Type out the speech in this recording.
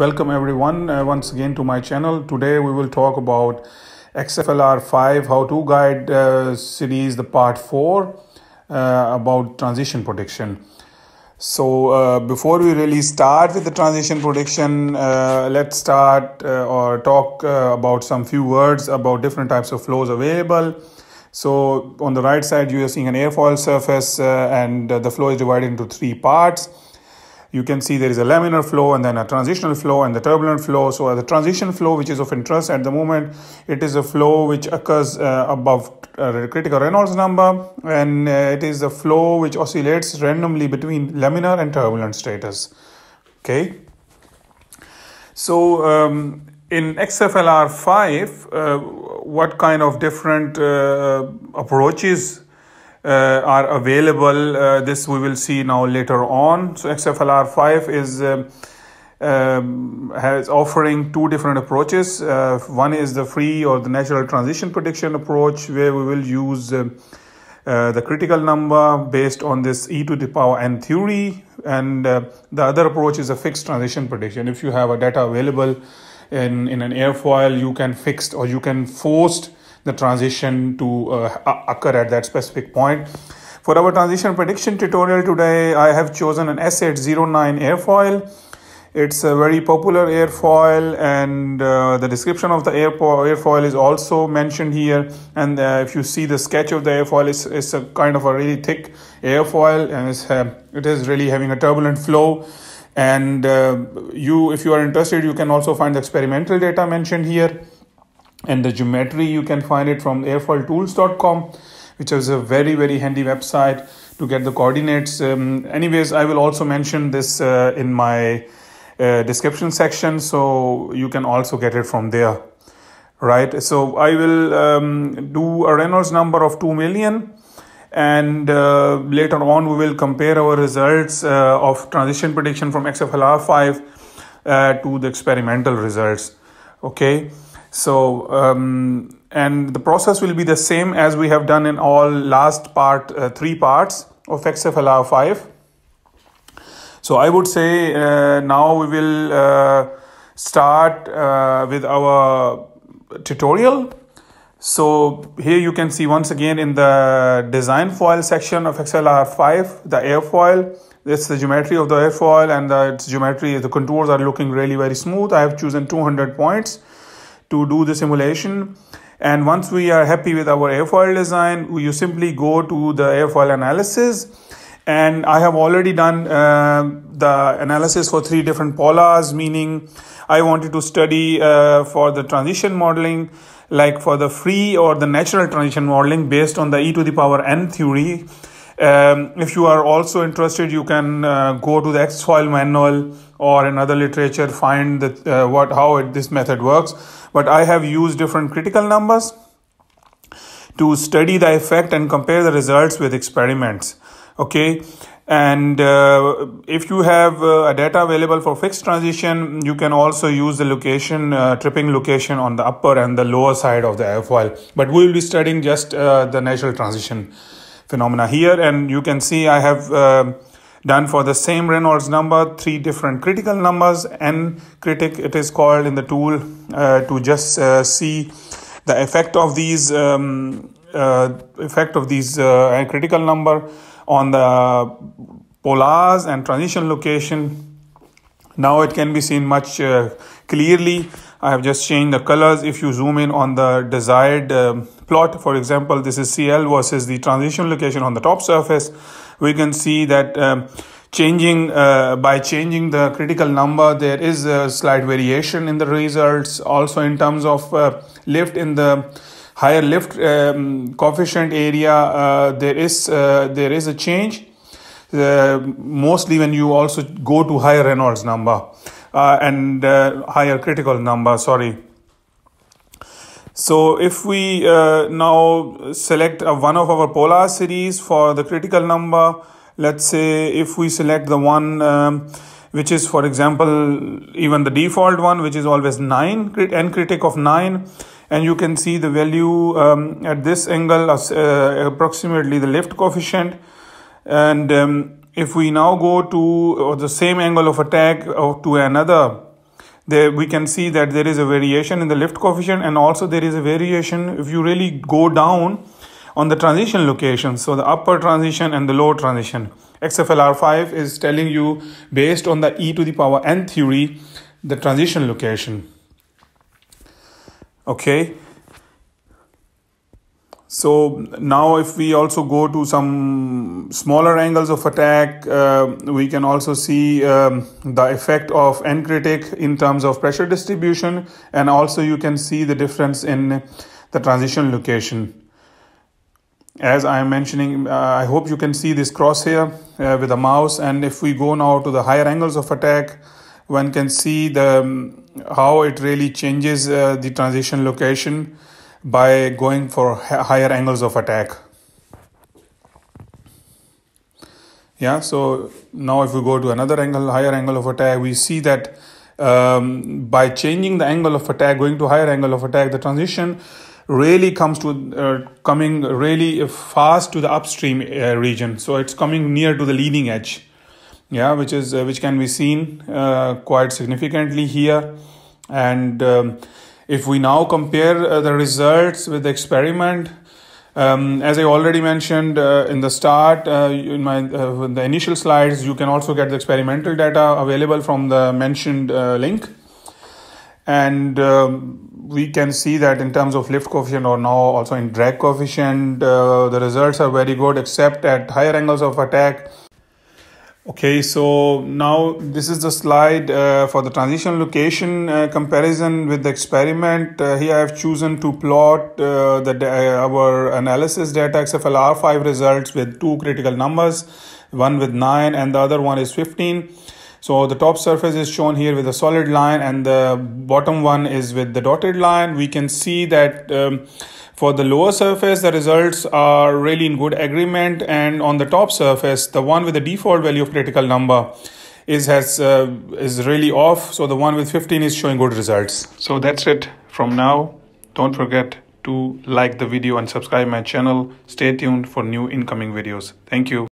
Welcome everyone uh, once again to my channel. Today we will talk about XFLR 5 how to guide uh, series the part 4 uh, about transition prediction. So uh, before we really start with the transition prediction, uh, let's start uh, or talk about some few words about different types of flows available. So on the right side, you are seeing an airfoil surface and the flow is divided into three parts you can see there is a laminar flow and then a transitional flow and the turbulent flow. So the transition flow, which is of interest at the moment, it is a flow which occurs uh, above uh, critical Reynolds number and uh, it is a flow which oscillates randomly between laminar and turbulent status. Okay. So um, in XFLR5, uh, what kind of different uh, approaches uh, are available. Uh, this we will see now later on. So XFLR5 is um, um, has offering two different approaches. Uh, one is the free or the natural transition prediction approach, where we will use uh, uh, the critical number based on this e to the power n theory, and uh, the other approach is a fixed transition prediction. If you have a data available in in an airfoil, you can fix or you can forced the transition to uh, occur at that specific point. For our transition prediction tutorial today, I have chosen an S809 airfoil. It's a very popular airfoil and uh, the description of the airfoil is also mentioned here. And uh, if you see the sketch of the airfoil, it's, it's a kind of a really thick airfoil and it's, uh, it is really having a turbulent flow. And uh, you, if you are interested, you can also find the experimental data mentioned here and the geometry you can find it from airfoiltools.com which is a very very handy website to get the coordinates. Um, anyways i will also mention this uh, in my uh, description section so you can also get it from there. Right? So i will um, do a reynolds number of 2 million and uh, later on we will compare our results uh, of transition prediction from xflr5 uh, to the experimental results. Okay so, um, and the process will be the same as we have done in all last part, uh, three parts of XFLR5. So I would say uh, now we will uh, start uh, with our tutorial. So here you can see once again in the design foil section of XFLR5, the airfoil. This is the geometry of the airfoil and the, its geometry, the contours are looking really very smooth. I have chosen 200 points to do the simulation. And once we are happy with our airfoil design, you simply go to the airfoil analysis. And I have already done uh, the analysis for three different polars, meaning I wanted to study uh, for the transition modeling, like for the free or the natural transition modeling based on the e to the power n theory. Um, if you are also interested, you can uh, go to the XFoil manual or another literature, find that uh, what how it, this method works but I have used different critical numbers to study the effect and compare the results with experiments. Okay. And uh, if you have uh, a data available for fixed transition, you can also use the location, uh, tripping location on the upper and the lower side of the airfoil. But we will be studying just uh, the natural transition phenomena here. And you can see I have uh, done for the same Reynolds number, three different critical numbers, n critic it is called in the tool uh, to just uh, see the effect of these um, uh, effect of these uh, critical number on the polars and transition location. Now it can be seen much uh, clearly. I have just changed the colors. If you zoom in on the desired um, plot, for example, this is CL versus the transition location on the top surface. We can see that um, changing uh, by changing the critical number there is a slight variation in the results. Also in terms of uh, lift in the higher lift um, coefficient area uh, there is uh, there is a change. Uh, mostly when you also go to higher reynolds number uh, and higher critical number sorry so if we uh, now select uh, one of our polar series for the critical number, let's say if we select the one um, which is for example even the default one which is always 9 crit n critic of 9 and you can see the value um, at this angle uh, approximately the lift coefficient. And um, if we now go to the same angle of attack uh, to another there we can see that there is a variation in the lift coefficient and also there is a variation if you really go down on the transition location. So the upper transition and the lower transition. Xflr5 is telling you based on the e to the power n theory the transition location. Okay so now if we also go to some smaller angles of attack, uh, we can also see um, the effect of N critic in terms of pressure distribution and also you can see the difference in the transition location. As I am mentioning, uh, I hope you can see this crosshair uh, with a mouse and if we go now to the higher angles of attack, one can see the um, how it really changes uh, the transition location by going for higher angles of attack. Yeah, so now if we go to another angle, higher angle of attack, we see that um, by changing the angle of attack, going to higher angle of attack, the transition really comes to uh, coming really fast to the upstream uh, region. So it's coming near to the leading edge. Yeah, which is uh, which can be seen uh, quite significantly here, and um, if we now compare uh, the results with the experiment, um, as I already mentioned uh, in the start, uh, in my uh, the initial slides, you can also get the experimental data available from the mentioned uh, link. And um, we can see that in terms of lift coefficient or now also in drag coefficient, uh, the results are very good except at higher angles of attack Okay, so now this is the slide uh, for the transition location uh, comparison with the experiment. Uh, here I have chosen to plot uh, the uh, our analysis data XFLR5 results with two critical numbers, one with 9 and the other one is 15. So the top surface is shown here with a solid line and the bottom one is with the dotted line. We can see that um, for the lower surface, the results are really in good agreement. And on the top surface, the one with the default value of critical number is has uh, is really off. So the one with 15 is showing good results. So that's it from now. Don't forget to like the video and subscribe my channel. Stay tuned for new incoming videos. Thank you.